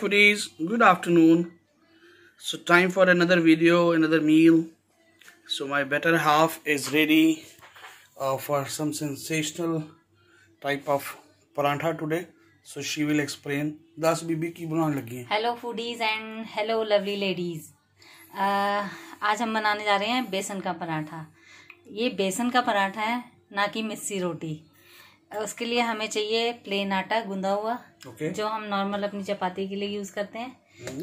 foodies good afternoon so time for another video another meal so my better half is ready uh, for some sensational type of parantha today so she will explain दस बीबी की बनाने लगी हैं hello foodies and hello lovely ladies आज हम बनाने जा रहे हैं बेसन का पराठा ये बेसन का पराठा है ना कि मिस्सी रोटी उसके लिए हमें चाहिए प्लेन आटा गूंदा हुआ ओके। जो हम नॉर्मल अपनी चपाती के लिए यूज़ करते हैं।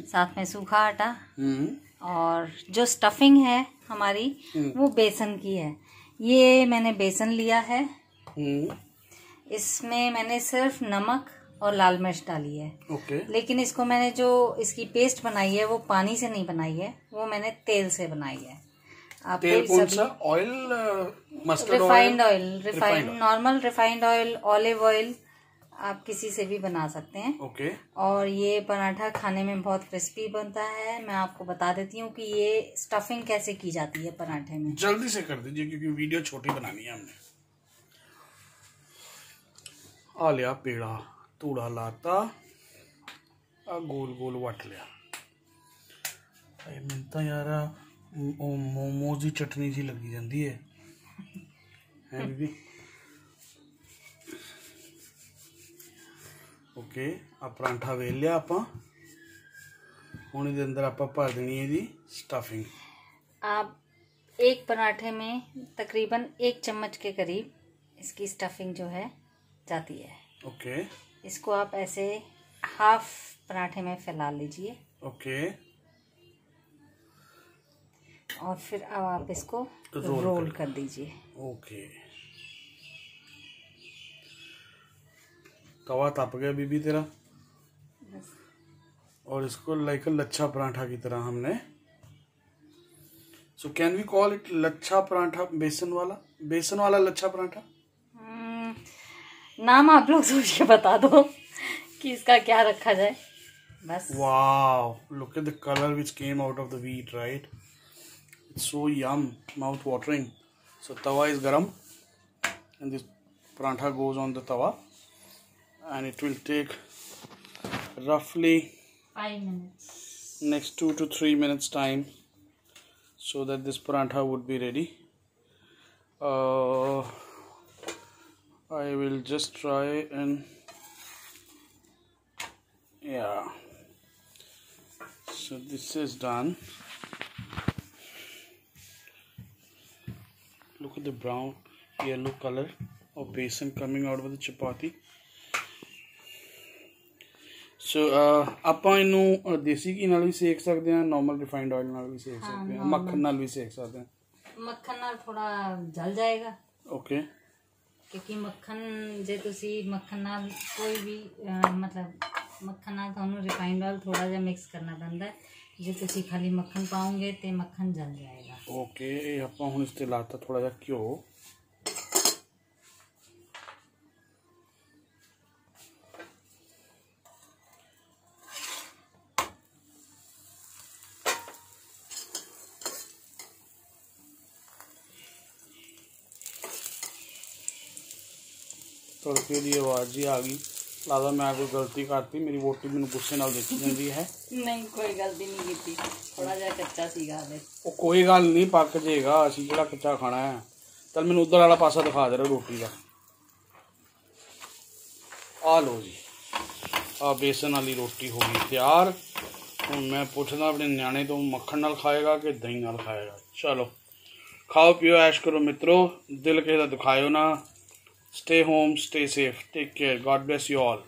साथ में सूखा आटा। हम्म। और जो स्टफिंग है हमारी वो बेसन की है। ये मैंने बेसन लिया है। हम्म। इसमें मैंने सिर्फ़ नमक और लाल मिर्च डाली है। ओके। लेकिन इसको मैंने जो इसकी पेस्ट बनाई है वो पानी से नहीं बनाई है वो मैंने तेल से बनाई है। तेल कौन सा? Oil mustard refined oil refined normal refined oil olive oil आप किसी से भी बना सकते हैं। Okay okay. और ये पराठा खाने में बहुत क्रिस्पी बनता है। मैं आपको बता देती हूँ कि ये स्टफिंग कैसे की जाती है पराठे में। जल्दी से कर दीजिए क्योंकि वीडियो छोटी बनानी है हमने। आ लिया पेड़ा तूड़ा लाता आ गोल गोल वट लिया। मिलता यारा ਮੋਮੋਜ਼ ਦੀ ਚਟਨੀ ਜੀ ਲੱਗੀ ਜਾਂਦੀ ਹੈ ਹੈ ਬੀਬੀ ਓਕੇ ਆ ਪਰਾਂਠਾ ਵੇਲ ਲਿਆ ਆਪਾਂ ਹੁਣ ਇਹਦੇ ਅੰਦਰ ਆਪਾਂ ਭਰ ਦੇਣੀ ਹੈ ਇਹਦੀ ਸਟਫਿੰਗ आप एक पराठे में तकरीबन एक चम्मच के करीब इसकी स्टफिंग जो है जाती है ਓਕੇ इसको आप ऐसे हाफ पराठे में फैला लीजिए ओके और फिर अब आप इसको रोल रोल कर दीजिए। ओके। तवा तप गया बीबी तेरा। और इसको लाइक लच्छा पराठा की तरह हमने। So can we call it lachha paratha बेसन वाला? बेसन वाला लच्छा पराठा? हम्म, नाम आप लोग सोच के बता दो कि इसका क्या रखा जाए। बस। Look at the color which came out of the wheat right? it's so yum mouth watering so tawa is garam and this prantha goes on the tawa and it will take roughly 5 minutes. next 2 to 3 minutes time so that this prantha would be ready. Uh, I will just try and yeah. So this is done. At the brown yellow color of basin coming out of the chapati. So ਆਪਾਂ ਇਹਨੂੰ ਦੇਸੀ ਘੀ ਨਾਲ ਵੀ ਸੇਕ ਸਕਦੇ ਹਾਂ normal refined oil ਨਾਲ ਵੀ ਸੇਕ ਸਕਦੇ ਹਾਂ ਮੱਖਣ ਨਾਲ ਵੀ ਸੇਕ ਸਕਦੇ ਹਾਂ ਮੱਖਣ ਨਾਲ ਥੋੜਾ ਜਲ ਜਾਏਗਾ ਓਕੇ ਕਿਉਂਕਿ ਮੱਖਣ ਜੇ ਤੁਸੀਂ ਮੱਖਣ ਨਾਲ ਕੋਈ ਵੀ ਮਤਲਬ ਮੱਖਣ ਨਾਲ ਤੁਹਾਨੂੰ ਰਿਫਾਈਨਡ ਆਇਲ ਥੋੜਾ ਜਿਹਾ ਮਿਕਸ ਕਰਨਾ ਪੈਂਦਾ ਜੇ ਤੁਸੀਂ ਖਾਲੀ ਮੱਖਣ ਪਾਓਗੇ ਤੇ ਮੱਖਣ ਜਲ ਜਾਏਗਾ ओके आप हम इस लाता थोड़ा जा घ्यो तड़के तो लिए आवाज़ ही आ गई। ਲੱਗਦਾ ਮੈਂ ਕੋਈ ਗਲਤੀ ਕਰਤੀ ਮੇਰੀ ਵੋਟੀ ਮੈਨੂੰ ਗੁੱਸੇ ਨਾਲ ਦੇਖੀ ਜਾਂਦੀ ਹੈ। ਨਹੀਂ ਕੋਈ ਗਲਤੀ ਨਹੀਂ ਕੀਤੀ। ਥੋੜਾ ਜਿਹਾ ਕੱਚਾ ਸੀਗਾ ਹਲੇ। ਉਹ ਕੋਈ ਗੱਲ ਨਹੀਂ ਪੱਕ ਜਾਏਗਾ ਅਸੀਂ ਕਿਹੜਾ ਕੱਚਾ ਖਾਣਾ ਹੈ? ਚਲ ਮੈਨੂੰ ਉਧਰ ਵਾਲਾ ਪਾਸਾ ਦਿਖਾ ਦੇ ਰੋਟੀ ਦਾ। ਆ ਲੋ ਜੀ। ਆ ਬੇਸਨ ਵਾਲੀ ਰੋਟੀ ਹੋ ਗਈ ਤਿਆਰ। ਹੁਣ ਮੈਂ ਪੁੱਛਦਾ ਆਪਣੇ ਨਿਆਣੇ ਤੋਂ ਮੱਖਣ ਨਾਲ ਖਾਏਗਾ ਕਿ ਦਹੀਂ ਨਾਲ ਖਾਏਗਾ? ਚਲੋ। ਖਾਓ ਪੀਓ ਐਸ਼ ਕਰੋ ਮਿੱਤਰੋ। ਦਿਲ ਕਿਸੇ ਦਾ ਦੁਖਾਇਓ ਨਾ। Stay home, stay safe, take care. God bless you all.